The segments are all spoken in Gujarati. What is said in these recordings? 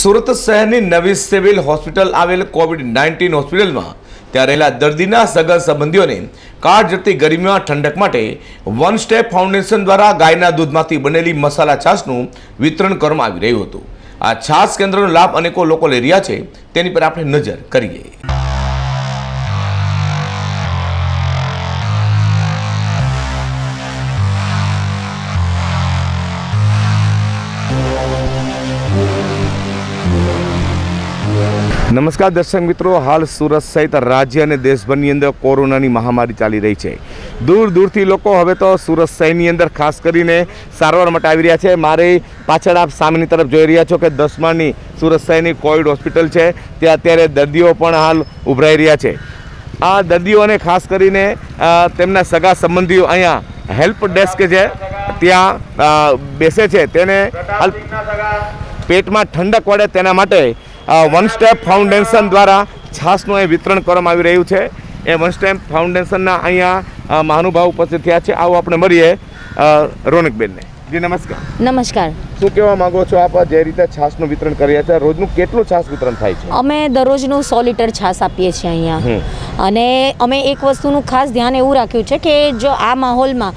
સુરત શહેરની નવી સિવિલ હોસ્પિટલ આવેલ કોવિડ નાઇન્ટીન હોસ્પિટલમાં ત્યાં રહેલા દર્દીના સગા સંબંધીઓને કાળ જતી ગરમીમાં ઠંડક માટે વન સ્ટેપ ફાઉન્ડેશન દ્વારા ગાયના દૂધમાંથી બનેલી મસાલા છાશનું વિતરણ કરવામાં આવી રહ્યું હતું. આ છાશ કેન્દ્રનો લાભ અનેકો લોકો લઈ રહ્યા છે. તેની પર આપણે નજર કરીએ. નમસ્કાર દર્શક મિત્રો, હાલ સુરત સહિત રાજ્ય અને દેશભરની અંદર કોરોનાની મહામારી ચાલી રહી છે. દૂર દૂરથી લોકો હવે તો સુરત શહેરની અંદર ખાસ કરીને સારવાર માટે આવી રહ્યા છે. મારે પાછળ આપ સામેની તરફ જોઈ રહ્યા છો કે દસમાની સુરત શહેરની કોવિડ હોસ્પિટલ છે. ત્યાં અત્યારે દર્દીઓ પણ હાલ ઉભરાઈ રહ્યા છે. આ દર્દીઓને ખાસ કરીને તેમના સગા સંબંધીઓ અહીંયા હેલ્પ ડેસ્ક છે, ત્યાં બેસે છે. તેને પેટમાં ઠંડક પડે તેના માટે વન સ્ટેપ ફાઉન્ડેશન દ્વારા છાસનું અહીં વિતરણ કરવામાં આવી રહ્યું છે. એ વન સ્ટેપ ફાઉન્ડેશનના અહીંયા મહાનુભાવ ઉપસ્થિત થયા છે. આવો આપણે મળીએ રોનકબેનને. જી નમસ્કાર. નમસ્કાર. શું કહેવા માંગો છો આપ જે રીતે છાસનું વિતરણ કર્યા છે? રોજનું કેટલું છાસ વિતરણ થાય છે? અમે દરરોજનું સો લીટર છાશ આપીએ છીએ અહીંયા. અને અમે એક વસ્તુનું ખાસ ધ્યાન એવું રાખ્યું છે કે જો આ માહોલમાં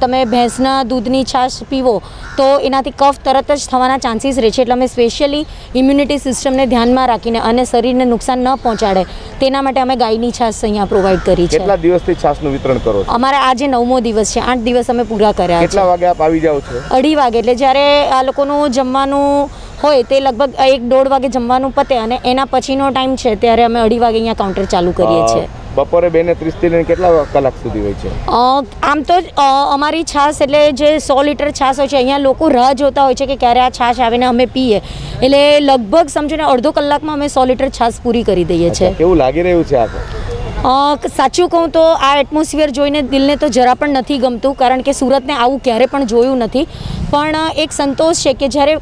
તમે ભેંસના દૂધની છાશ પીવો તો એનાથી કફ તરત જ થવાના ચાન્સીસ રહે છે. એટલે અમે સ્પેશિયલી ઇમ્યુનિટી સિસ્ટમને ધ્યાનમાં રાખીને અને શરીરને નુકસાન ન પહોંચાડે તેના માટે અમે ગાયની છાશ અહીંયા પ્રોવાઈડ કરી છે. કેટલા દિવસથી છાશનું વિતરણ કરો છો? અમારા આજે નવમો દિવસ છે. આઠ દિવસ અમે પૂરા કર્યા કેટલા વાગે આપ આવી જાઓ છો? અઢી વાગે. એટલે જ્યારે આ લોકોનું જમવાનું હોય તે લગભગ એક દોઢ વાગે જમવાનું પતે અને એના પછીનો ટાઈમ છે ત્યારે અમે અઢી વાગે અહીંયા કાઉન્ટર ચાલુ કરીએ છીએ. બપોરે બે ને ત્રીસથી લઈને કેટલા કલાક સુધી હોય છે? આમ તો અમારી છાશ એટલે જે સો લીટર છાશ હોય છે અહીંયા લોકો રાહ જોતા હોય છે કે ક્યારે આ છાશ આવીને અમે પીએ. એટલે લગભગ સમજો ને અડધો કલાકમાં અમે સો લીટર છાશ પૂરી કરી દઈએ છીએ. કેવું લાગી રહ્યું છે અ, સાચું કહું તો આ એટમોસ્ફિયર જોઈને દિલને તો જરા પણ નથી ગમતું કારણ કે સુરતને આવું ક્યારે પણ જોયું નથી. પણ એક સંતોષ છે કે જ્યારે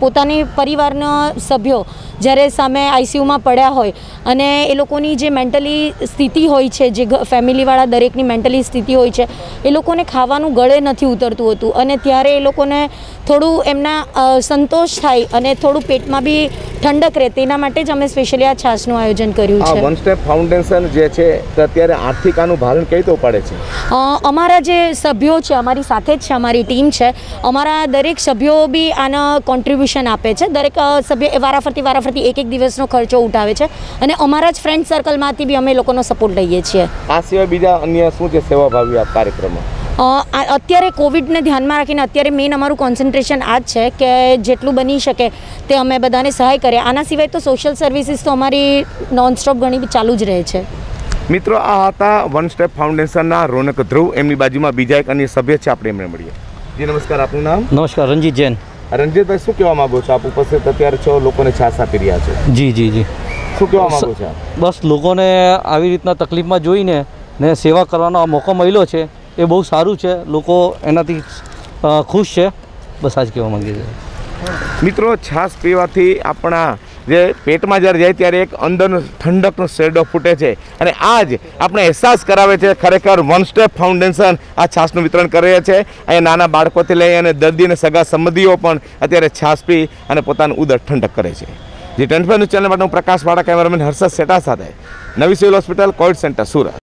પોતાની પરિવારના સભ્યો જ્યારે સામે આઈસીયુમાં પડ્યા હોય અને એ લોકોની જે મેન્ટલી સ્થિતિ હોય છે જે ફેમિલીવાળા દરેકની મેન્ટલી સ્થિતિ હોય છે એ લોકોને ખાવાનું ગળે નથી ઉતરતું હતું. અને ત્યારે એ લોકોને થોડું એમના સંતોષ થાય અને થોડું પેટમાં બી ઠંડક રહે તેના માટે જ અમે સ્પેશિયલી આ છાશનું આયોજન કર્યું છે. વન સ્ટેપ ફાઉન્ડેશન જે છે અત્યારે આર્થિક આનું ભારણ કઈ તો પડે છે? અમારા જે સભ્યો છે અમારી સાથે જ છે અમારી ટીમ છે અમારા દરેક સભ્યો બી આના કોન્ટ્રીબ્યુશન આપે છે. દરેક સભ્ય વારાફરતી વારાફરતી એક એક દિવસનો ખર્ચો ઉઠાવે છે અને અમારા જ ફ્રેન્ડ સર્કલમાંથી બી અમે લોકોનો સપોર્ટ લઈએ છીએ. આ સિવાય બીજા અન્ય શું છે સેવાભાવી આ કાર્યક્રમો અત્યારે કોવિડને ધ્યાનમાં રાખીને અત્યારે મેઇન અમારું કોન્સન્ટ્રેશન આ જ છે કે જેટલું બની શકે તે અમે બધાને સહાય કરીએ. આના સિવાય તો સોશિયલ સર્વિસીસ તો અમારી નોનસ્ટોપ ઘણી ચાલુ જ રહે છે. મિત્રો આ હતા વન સ્ટેપ ફાઉન્ડેશનના રોનક ધ્રુવ. એમની બાજુમાં બીજા એક અન્ય સભ્ય છે. આપણે એમને મળીએ. જી નમસ્કાર. આપનું નામ? નમસ્કાર રંજીત જૈન. રંજીતભાઈ શું કહેવા માંગો છો? આપ ઉપસ્થિત અત્યારે છો લોકોને છાસ આપી રહ્યા છો. જી જી જી. શું કહેવા માંગો છો બસ લોકોને આવી રીતના તકલીફમાં જોઈને ને સેવા કરવાનો આ મોકો મળ્યો છે. એ બહુ સારું છે. લોકો એનાથી ખુશ છે. બસ આ જ કહેવા માગીએ છીએ. મિત્રો છાસ પીવાથી આપણા જે પેટમાં જ્યારે જાય ત્યારે એક અંદરનો ઠંડકનો શેડો ફૂટે છે. અને આ જ આપણે અહેસાસ કરાવે છે, ખરેખર વન સ્ટેપ ફાઉન્ડેશન આ છાસનું વિતરણ કરે છે. અહીંયા નાના બાળકોથી લઈ અને દર્દી અને સગા સંબંધીઓ પણ અત્યારે છાસ પી અને પોતાનું ઉદર ઠંડક કરે છે. જે ટ્વેન્ટી ન્યૂઝ ચેનલ માટે હું પ્રકાશ કેમેરામેન હર્ષદ સેટા સાથે. નવી civil hospital, covid centre, Surat.